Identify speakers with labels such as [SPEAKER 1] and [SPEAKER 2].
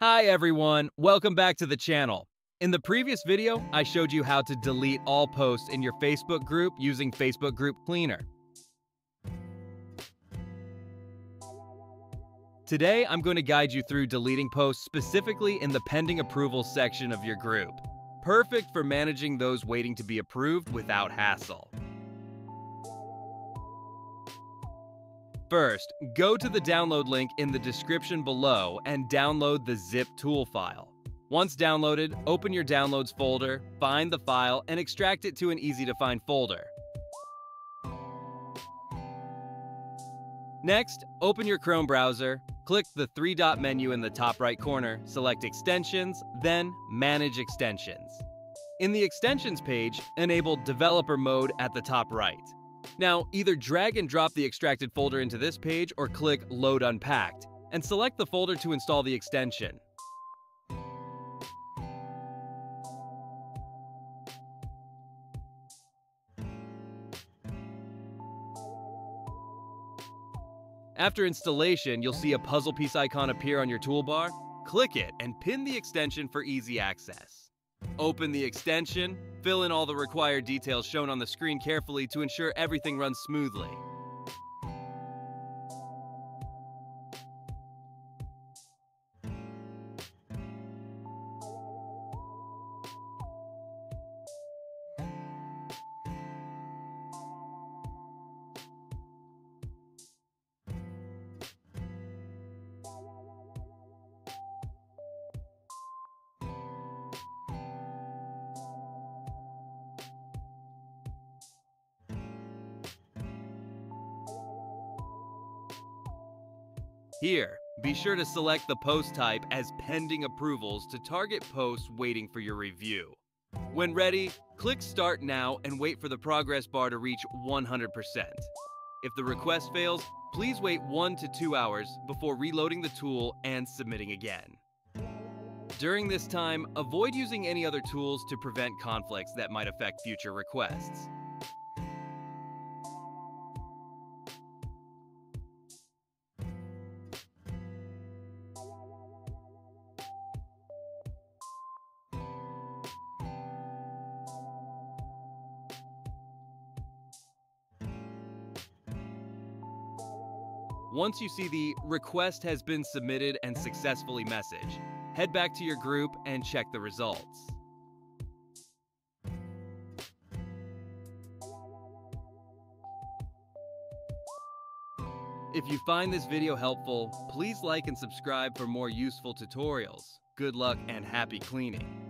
[SPEAKER 1] Hi everyone, welcome back to the channel. In the previous video, I showed you how to delete all posts in your Facebook group using Facebook Group Cleaner. Today, I'm going to guide you through deleting posts specifically in the pending approval section of your group. Perfect for managing those waiting to be approved without hassle. First, go to the download link in the description below and download the zip tool file. Once downloaded, open your downloads folder, find the file, and extract it to an easy-to-find folder. Next, open your Chrome browser, click the three-dot menu in the top right corner, select Extensions, then Manage Extensions. In the Extensions page, enable Developer Mode at the top right. Now, either drag and drop the extracted folder into this page or click Load Unpacked, and select the folder to install the extension. After installation, you'll see a puzzle piece icon appear on your toolbar. Click it and pin the extension for easy access. Open the extension, Fill in all the required details shown on the screen carefully to ensure everything runs smoothly. Here, be sure to select the post type as pending approvals to target posts waiting for your review. When ready, click Start Now and wait for the progress bar to reach 100%. If the request fails, please wait 1 to 2 hours before reloading the tool and submitting again. During this time, avoid using any other tools to prevent conflicts that might affect future requests. Once you see the request has been submitted and successfully message, head back to your group and check the results. If you find this video helpful, please like and subscribe for more useful tutorials. Good luck and happy cleaning!